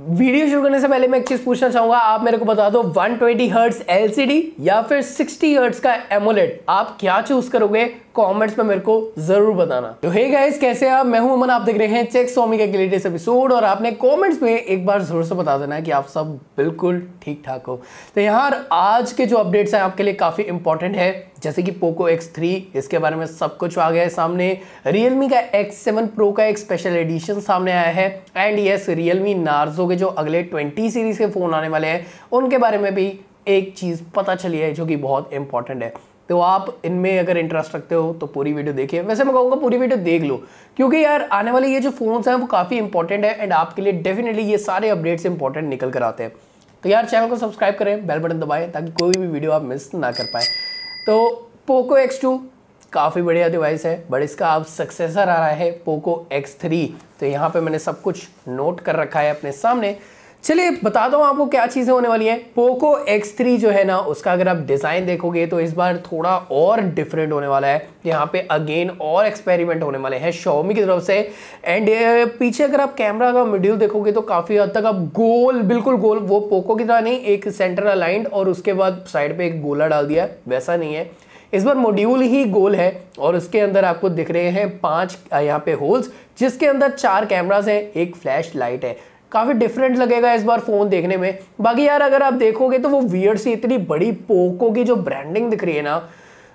Video शुरू करने से पहले मैं एक चीज़ पूछना चाहूँगा, आप मेरे को बता दो 120 ट्वेंटी हर्ट्स एलसीडी या फिर 60 हर्ट्स का एमोलेट आप क्या चूज़ करोगे? कमेंट्स में मेरे को ज़रूर बताना। तो हे गाइस कैसे आप? मैं हूँ अमन, आप देख रहे हैं चेक सोमी का लेटेस्ट एपिसोड और आपने कमेंट्स में एक बार ज़रूर से बता देना है कि आप सब बिल्कुल ठीक ठाक हो। तो यहाँ आज के जो अपडेट्स हैं आपके लिए काफ़ी इंपॉर्टेंट है। जैसे कि पोको X3 इसके बारे में सब कुछ आ गया है सामने। Realme का X7 Pro का एक स्पेशल एडिशन सामने आया है। एंड यस Realme Narzo के जो अगले 20 सीरीज़ के फ़ोन आने वाले हैं, उनके बारे में भी एक चीज़ पता चली है, जो कि बहुत इंपॉर्टेंट है। तो आप इनमें अगर इंटरेस्ट रखते हो तो पूरी वीडियो देखिए। वैसे मैं कहूँगा पूरी वीडियो देख लो, क्योंकि यार आने वाले ये जो फ़ोन्स हैं, वो काफ़ी इंपॉर्टेंट है एंड आपके लिए डेफिनेटली ये सारे अपडेट्स इंपॉर्टेंट निकल कर आते हैं। तो यार चैनल को सब्सक्राइब करें बेल बटन दबाएँ, ताकि कोई भी वीडियो आप मिस ना कर पाए। तो पोको X2 काफ़ी बढ़िया डिवाइस है बट इसका अब सक्सेसर आ रहा है पोको X3 तो यहाँ पे मैंने सब कुछ नोट कर रखा है अपने सामने। चलिए, बता दो आपको क्या चीज़ें होने वाली है। पोको X3 जो है ना, उसका अगर आप डिज़ाइन देखोगे तो इस बार थोड़ा और डिफरेंट होने वाला है। यहाँ पे अगेन और एक्सपेरिमेंट होने वाले हैं शॉमी की तरफ़ से। एंड पीछे अगर आप कैमरा का मीडियो देखोगे तो काफ़ी हद तक आप गोल, बिल्कुल गोल, वो पोको की तरह नहीं, एक सेंटर अलाइंड और उसके बाद साइड पे एक गोला डाल दिया, वैसा नहीं है। इस बार मॉड्यूल ही गोल है और उसके अंदर आपको दिख रहे हैं पाँच यहाँ पे होल्स जिसके अंदर चार कैमराज हैं, एक फ्लैश लाइट है। काफ़ी डिफरेंट लगेगा इस बार फ़ोन देखने में। बाकी यार, अगर आप देखोगे तो वो वियर्ड सी इतनी बड़ी पोको की जो ब्रांडिंग दिख रही है ना,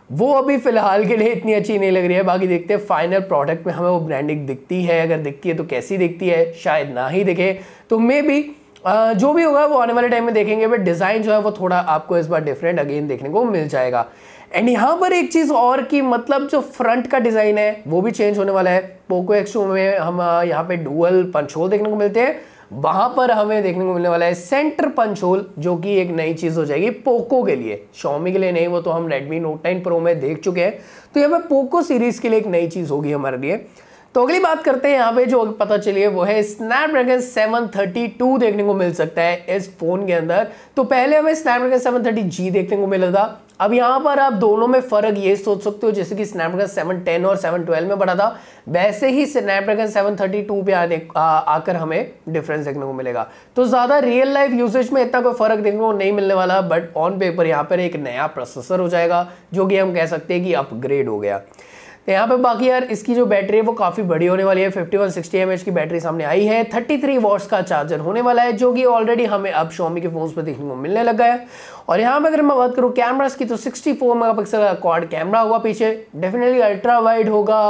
वो अभी फ़िलहाल के लिए इतनी अच्छी नहीं लग रही है। बाकी देखते हैं फाइनल प्रोडक्ट में हमें वो ब्रांडिंग दिखती है, अगर दिखती है तो कैसी दिखती है, शायद ना ही दिखे। तो मे बी जो भी होगा वो आने वाले टाइम में देखेंगे बट डिज़ाइन जो है वो थोड़ा आपको इस बार डिफरेंट अगेन देखने को मिल जाएगा। एंड यहाँ पर एक चीज़ और की मतलब जो फ्रंट का डिज़ाइन है, वो भी चेंज होने वाला है। पोको एक्सो में हम यहाँ पे डुअल पंच होल देखने को मिलते हैं। वहाँ पर हमें देखने को मिलने वाला है सेंटर पंच होल जो कि एक नई चीज़ हो जाएगी पोको के लिए। शॉमी के लिए नहीं, वो तो हम रेडमी नोट टेन प्रो में देख चुके हैं। तो यहाँ पे पोको सीरीज़ के लिए एक नई चीज़ होगी हमारे लिए। तो अगली बात करते हैं, यहाँ पे जो पता चली है वो है स्नैपड्रैगन 732 देखने को मिल सकता है इस फ़ोन के अंदर। तो पहले हमें स्नैपड्रैगन 730G देखने को मिला था। अब यहाँ पर आप दोनों में फ़र्क ये सोच सकते हो, जैसे कि स्नैपड्रैगन 710 और 712 में बढ़ा था। वैसे ही स्नैपड्रैगन 732 पे आने आकर हमें डिफरेंस देखने को मिलेगा। तो ज़्यादा रियल लाइफ यूसेज में इतना कोई फ़र्क देखने को नहीं मिलने वाला बट ऑन पेपर यहाँ पर एक नया प्रोसेसर हो जाएगा, जो कि हम कह सकते हैं कि अपग्रेड हो गया। तो यहाँ पे बाकी यार, इसकी जो बैटरी है वो काफ़ी बड़ी होने वाली है। 5160 सिक्सटी की बैटरी सामने आई है। 33 वॉट्स का चार्जर होने वाला है, जो कि ऑलरेडी हमें अब शोमी के फोन्स पर देखने को मिलने लगा है। और यहाँ पे अगर मैं बात करूँ कैमरास की तो 64 मेगापिक्सल का क्वाड कैमरा होगा पीछे। डेफिनेटली अल्ट्रा वाइड होगा।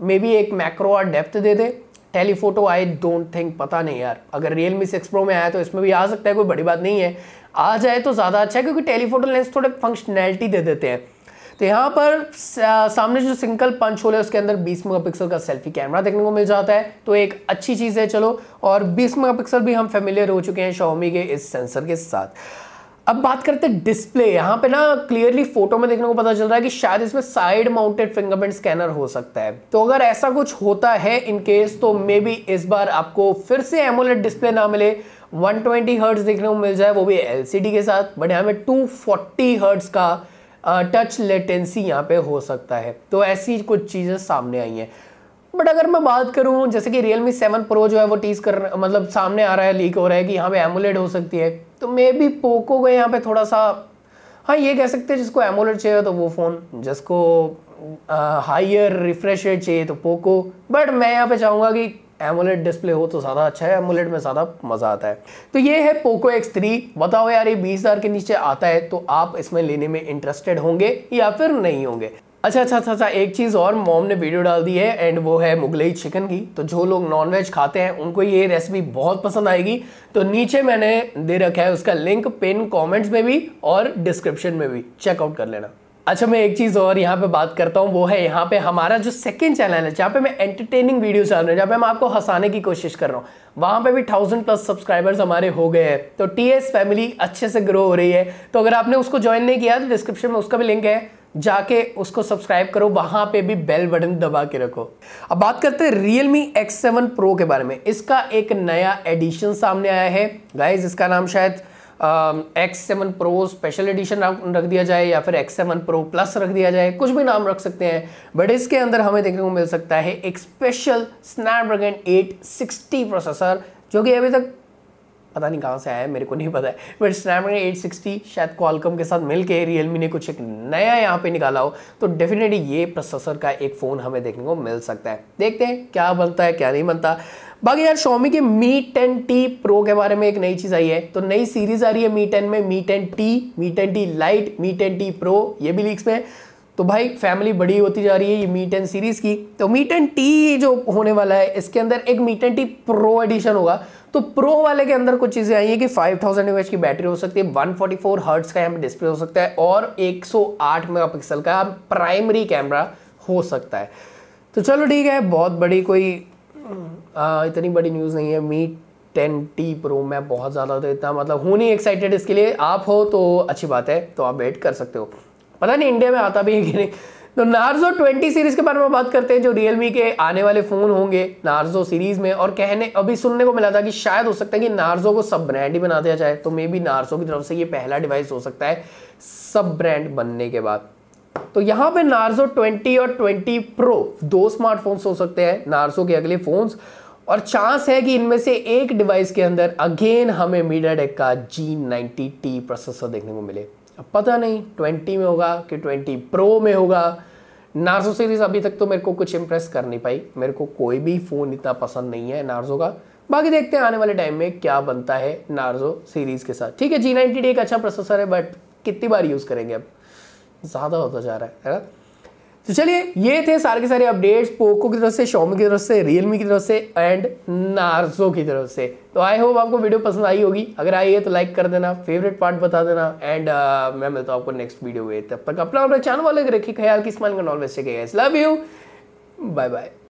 मे बी एक मैक्रो और डेप्थ दे दे। टेलीफोटो आई डोंट थिंक पता नहीं यार। अगर रियल मी सिक्स प्रो में आया तो इसमें भी आ सकता है, कोई बड़ी बात नहीं है। आ जाए तो ज़्यादा अच्छा है, क्योंकि टेलीफोटो लेंस थोड़े फंक्शनैलिटी दे देते हैं। तो यहाँ पर सामने जो सिंगल पंच होल है, उसके अंदर 20 मेगापिक्सल का सेल्फी कैमरा देखने को मिल जाता है। तो एक अच्छी चीज़ है, चलो, और 20 मेगापिक्सल भी हम फेमिलियर हो चुके हैं शॉमी के इस सेंसर के साथ। अब बात करते हैं डिस्प्ले यहाँ पे ना क्लियरली फ़ोटो में देखने को पता चल रहा है कि शायद इसमें साइड माउंटेड फिंगरप्रिंट स्कैनर हो सकता है। तो अगर ऐसा कुछ होता है इन केस तो मे बी इस बार आपको फिर से एमोलेट डिस्प्ले ना मिले। 120 हर्ट्ज देखने को मिल जाए, वो भी एलसीडी के साथ बट यहाँ में 240 हर्ट्ज का टच लेटेंसी यहाँ पे हो सकता है। तो ऐसी कुछ चीज़ें सामने आई हैं। बट अगर मैं बात करूँ, जैसे कि Realme 7 Pro जो है वो टीज कर मतलब सामने आ रहा है लीक हो रहा है कि यहाँ पे एमोलेड हो सकती है। तो मे बी पोको को यहाँ पे थोड़ा सा हाँ ये कह सकते हैं जिसको एमोलेड चाहिए तो वो फ़ोन जिसको हाइयर रिफ्रेश चाहिए तो पोको बट मैं यहाँ पे चाहूँगा कि एमोलेट डिस्प्ले हो तो ज़्यादा अच्छा है एमोलेट में ज़्यादा मज़ा आता है। तो ये है पोको एक्स थ्री बताओ यार, ये बीस हज़ार के नीचे आता है तो आप इसमें लेने में इंटरेस्टेड होंगे या फिर नहीं होंगे? अच्छा अच्छा अच्छा अच्छा एक चीज़ और, मॉम ने वीडियो डाल दी है एंड वो है मुगलई चिकन की। तो जो लोग नॉनवेज खाते हैं, उनको ये रेसिपी बहुत पसंद आएगी। तो नीचे मैंने दे रखा है उसका लिंक पिन कमेंट्स में भी और डिस्क्रिप्शन में भी। चेकआउट कर लेना। अच्छा मैं एक चीज़ और यहाँ पे बात करता हूँ, वो है यहाँ पे हमारा जो सेकंड चैनल है, जहाँ पे मैं एंटरटेनिंग वीडियो चल रहा हैं, जहाँ पे मैं आपको हंसाने की कोशिश कर रहा हूँ। वहाँ पे भी थाउज़ेंड प्लस सब्सक्राइबर्स हमारे हो गए हैं। तो टी एस फैमिली अच्छे से ग्रो हो रही है। तो अगर आपने उसको ज्वाइन नहीं किया तो डिस्क्रिप्शन में उसका भी लिंक है। जाके उसको सब्सक्राइब करो, वहाँ पे भी बेल बटन दबा के रखो। अब बात करते हैं Realme X7 Pro के बारे में। इसका एक नया एडिशन सामने आया है। गाइज़ इसका नाम शायद X seven pro special edition रख दिया जाए या फिर एक्स सेवन प्रो प्लस रख दिया जाए, कुछ भी नाम रख सकते हैं बट इसके अंदर हमें देखने को मिल सकता है एक स्पेशल स्नैपड्रैगन 860 प्रोसेसर जो कि अभी तक पता नहीं कहाँ से आया है, मेरे को नहीं पता है बट स्नैपड्रैगन 860 शायद कॉलकम के साथ मिलके रियलमी ने कुछ एक नया यहाँ पे निकाला हो तो डेफिनेटली ये प्रोसेसर का एक फ़ोन हमें देखने को मिल सकता है। देखते हैं क्या बनता है, क्या नहीं बनता। बाकी यार शॉमी के मी टेन टी प्रो के बारे में एक नई चीज़ आई है। तो नई सीरीज़ आ रही है मी टेन में Mi ten T Mi ten T lite Mi ten T pro ये भी लीक्स में तो भाई फैमिली बड़ी होती जा रही है ये मी टेन सीरीज़ की। तो मी टेन टी जो होने वाला है, इसके अंदर एक Mi ten T pro edition होगा। तो प्रो वाले के अंदर कुछ चीज़ें आई है कि 5000 थाउज़ेंड की बैटरी हो सकती है 144 फोर्टी हर्ट्स का यहाँ डिस्प्ले हो सकता है, और 108 मेगापिक्सल का प्राइमरी कैमरा हो सकता है। तो चलो ठीक है, बहुत बड़ी कोई आ, इतनी बड़ी न्यूज़ नहीं है। मी टेन टी प्रो मैं बहुत ज़्यादा तो इतना मतलब हूँ नहीं एक्साइटेड इसके लिए। आप हो तो अच्छी बात है तो आप वेट कर सकते हो। पता नहीं इंडिया में आता भी है कि नहीं। तो नार्जो 20 सीरीज़ के बारे में बात करते हैं जो रियलमी के आने वाले फ़ोन होंगे नार्जो सीरीज़ में। और कहने अभी सुनने को मिला था कि शायद हो सकता है कि नार्जो को सब ब्रांड ही बना दिया जाए। तो मे बी नार्जो की तरफ़ से ये पहला डिवाइस हो सकता है सब ब्रांड बनने के बाद। तो यहाँ पे नार्जो 20 और 20 प्रो दो स्मार्टफोन्स हो सकते हैं नार्जो के अगले फोन्स और चांस है कि इनमें से एक डिवाइस के अंदर अगेन हमें मीडियाटेक का जी नाइनटी टी प्रोसेसर देखने को मिले। अब पता नहीं 20 में होगा कि 20 प्रो में होगा। नार्जो सीरीज़ अभी तक तो मेरे को कुछ इंप्रेस कर नहीं पाई। मेरे को कोई भी फ़ोन इतना पसंद नहीं है नार्जो का। बाकी देखते हैं आने वाले टाइम में क्या बनता है नार्जो सीरीज़ के साथ। ठीक है जी नाइनटी एक अच्छा प्रोसेसर है बट कितनी बार यूज़ करेंगे अब? ज़्यादा होता जा रहा है ना? तो चलिए ये थे सारे के सारे अपडेट्स पोको की तरफ़ से शॉमी की तरफ़ से रियलमी की तरफ़ से एंड नार्जो की तरफ़ से। तो आई होप आपको वीडियो पसंद आई होगी। अगर आई है तो लाइक कर देना फेवरेट पार्ट बता देना एंड uh, मैं मिलता हूँ आपको नेक्स्ट वीडियो में। तब तक अपना अपना चैनल वाले रखिए ख्याल की स्माइल का knowledge love you bye bye